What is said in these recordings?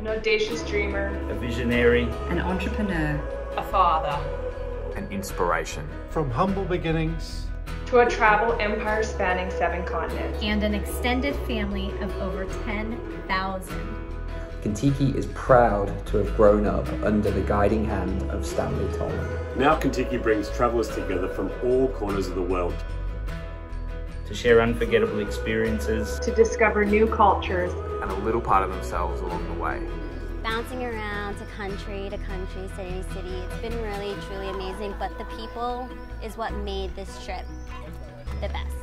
an audacious dreamer, a visionary, an entrepreneur, a father, an inspiration. From humble beginnings to a travel empire spanning seven continents, and an extended family of over 10,000. Contiki is proud to have grown up under the guiding hand of Stanley Tollman. Now Contiki brings travellers together from all corners of the world. To share unforgettable experiences. To discover new cultures. And a little part of themselves along the way. Bouncing around to country to country, city to city. It's been really, truly amazing, but the people is what made this trip the best.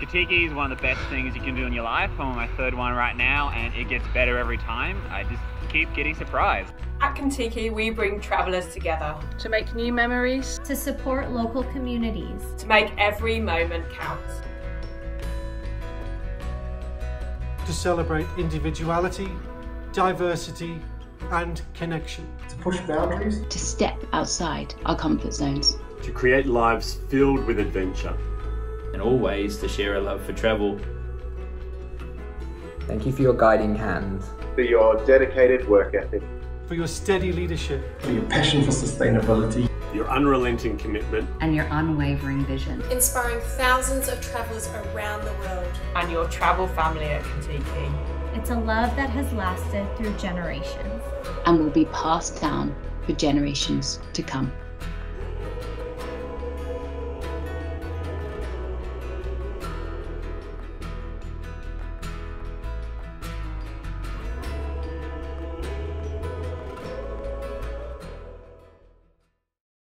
Contiki is one of the best things you can do in your life. I'm on my third one right now, and it gets better every time. I just keep getting surprised. At Contiki, we bring travellers together to make new memories, to support local communities, to make every moment count, to celebrate individuality, diversity, and connection, to push boundaries, to step outside our comfort zones, to create lives filled with adventure. And always to share a love for travel. Thank you for your guiding hand, for your dedicated work ethic, for your steady leadership, for your passion for sustainability, your unrelenting commitment, and your unwavering vision. Inspiring thousands of travellers around the world. And your travel family at Contiki. It's a love that has lasted through generations and will be passed down for generations to come.